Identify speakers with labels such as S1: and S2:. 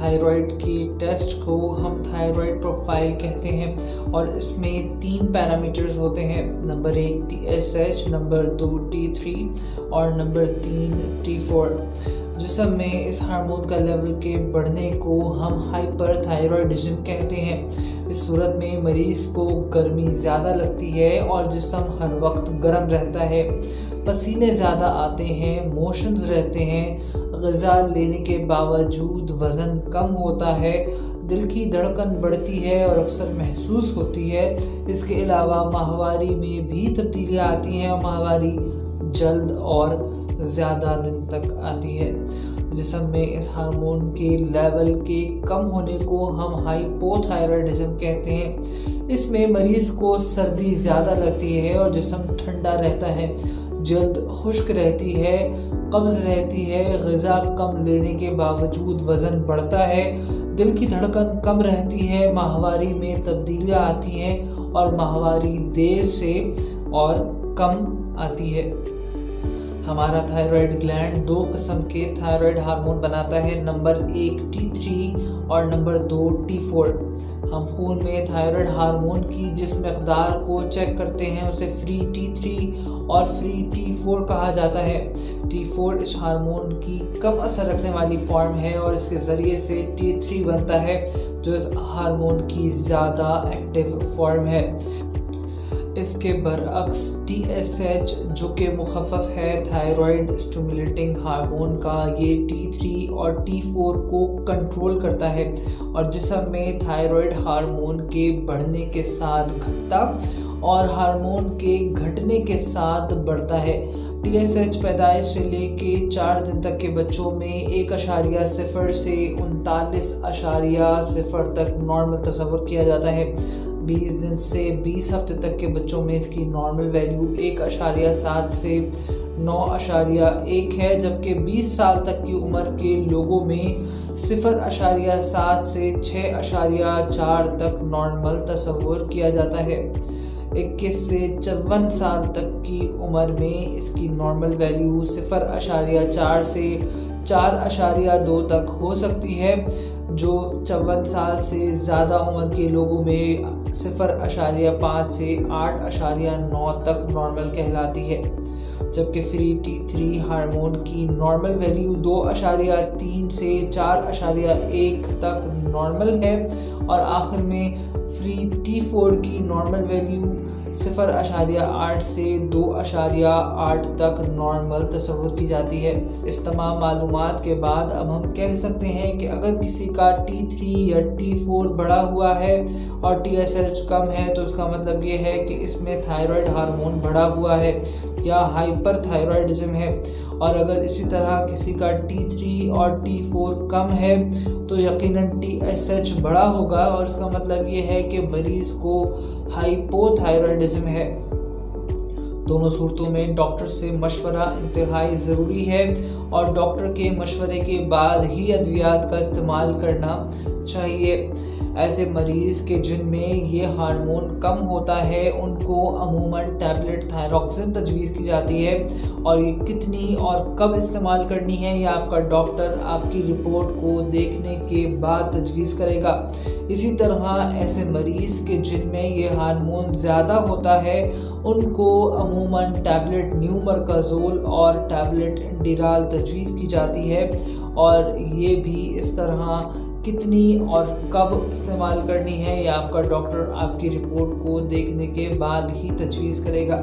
S1: Thyroid की test को हम थायराइड प्रोफ़ाइल कहते हैं और इसमें तीन पैरामीटर्स होते हैं। नंबर एक टी एस एच नंबर दो टी थ्री और नंबर तीन टी फोर जिसम में इस हार्मोन का लेवल के बढ़ने को हम हाइपर थायराइडिज्म कहते हैं। इस सूरत में मरीज़ को गर्मी ज़्यादा लगती है और जिसम हर वक्त गर्म रहता है। पसीने ज़्यादा आते हैं, मोशंस रहते हैं। गज़ा लेने के बावजूद वज़न कम होता है, दिल की धड़कन बढ़ती है और अक्सर महसूस होती है। इसके अलावा माहवारी में भी तब्दीलियाँ आती हैं और माहवारी जल्द और ज़्यादा दिन तक आती है। जिसम में इस हार्मोन के लेवल के कम होने को हम हाइपोथायरॉयडिज्म कहते हैं। इसमें मरीज़ को सर्दी ज़्यादा लगती है और जिसम ठंडा रहता है। जल्द खुश्क रहती है, कब्ज़ रहती है, गज़ा कम लेने के बावजूद वज़न बढ़ता है, दिल की धड़कन कम रहती है, माहवारी में तब्दीलियाँ आती हैं और माहवारी देर से और कम आती है। हमारा थायराइड ग्लैंड दो किस्म के थायराइड हार्मोन बनाता है नंबर एक टी थ्री और नंबर दो टी फोर हम खून में थायराइड हार्मोन की जिस मकदार को चेक करते हैं, उसे फ्री टी थ्री और फ्री टी फोर कहा जाता है। टी फोर इस हार्मोन की कम असर रखने वाली फॉर्म है और इसके ज़रिए से टी थ्री बनता है, जो इस हार्मोन की ज़्यादा एक्टिव फॉर्म है। इसके बरअक्स टी एस एच जो कि मुखफ़ है थायराइड स्टमुलेटिंग हार्मोन का, ये टी थ्री और टी फोर को कंट्रोल करता है और जिसम में थायराइड हार्मोन के बढ़ने के साथ घटता और हार्मोन के घटने के साथ बढ़ता है। टी एस एच पैदाइश से लेके चार दिन तक के बच्चों में एक अशारिया सिफर से उनतालीस अशारिया सिफर तक नॉर्मल तस्वर किया जाता है। बीस दिन से बीस हफ़्ते तक के बच्चों में इसकी नॉर्मल वैल्यू एक अशारिया सात से नौ अशारिया एक है, जबकि बीस साल तक की उम्र के लोगों में सिफर अशारिया सात से छः अशारिया चार तक नॉर्मल तस्वुर किया जाता है। इक्कीस से चौवन साल तक की उम्र में इसकी नॉर्मल वैल्यू सिफर अशारिया चार से चार अशारिया दो तक हो सकती है, जो चौवन साल से ज़्यादा उम्र के लोगों में सिफर अशारिया पाँच से आठ अशारिया नौ तक नॉर्मल कहलाती है, जबकि फ्री टी थ्री हारमोन की नॉर्मल वैल्यू दो अशारिया तीन से चार अशारिया एक तक नॉर्मल है और आखिर में फ्री टी फोर की नॉर्मल वैल्यू सिफर अशारिया आठ से दो अशारिया आठ तक नॉर्मल तस्वुर की जाती है। इस तमाम मालूम के बाद अब हम कह सकते हैं कि अगर किसी का टी थ्री या टी फोर बढ़ा हुआ है और टी एस एच कम है तो उसका मतलब ये है कि इसमें थायराइड हार्मोन बढ़ा हुआ है या हाइपर थायराइडिज्म है। और अगर इसी तरह किसी का टी थ्री और टी फोर कम है तो यकीनन टी एस एच बड़ा होगा और इसका मतलब ये है कि मरीज़ को हाइपोथायरॉयडिज्म है। दोनों सूरतों में डॉक्टर से मशवरा इंतहाई ज़रूरी है और डॉक्टर के मशवरे के बाद ही अद्वियात का इस्तेमाल करना चाहिए। ऐसे मरीज़ के जिनमें ये हार्मोन कम होता है, उनको अमूमन टैबलेट थायरॉक्सिन तजवीज़ की जाती है। और ये कितनी और कब इस्तेमाल करनी है, ये आपका डॉक्टर आपकी रिपोर्ट को देखने के बाद तजवीज़ करेगा। इसी तरह ऐसे मरीज़ के जिनमें ये हार्मोन ज़्यादा होता है, उनको अमूमन टैबलेट न्यूमरकाजोल और टैबलेट इंडिराल तजवीज़ की जाती है। और ये भी इस तरह कितनी और कब इस्तेमाल करनी है, या आपका डॉक्टर आपकी रिपोर्ट को देखने के बाद ही तजवीज़ करेगा।